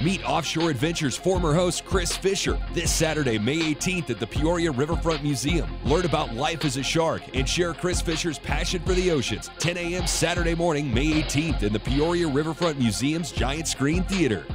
Meet Offshore Adventures former host Chris Fischer this Saturday, May 18th at the Peoria Riverfront Museum. Learn about life as a shark and share Chris Fischer's passion for the oceans. 10 a.m. Saturday morning, May 18th in the Peoria Riverfront Museum's Giant Screen Theater.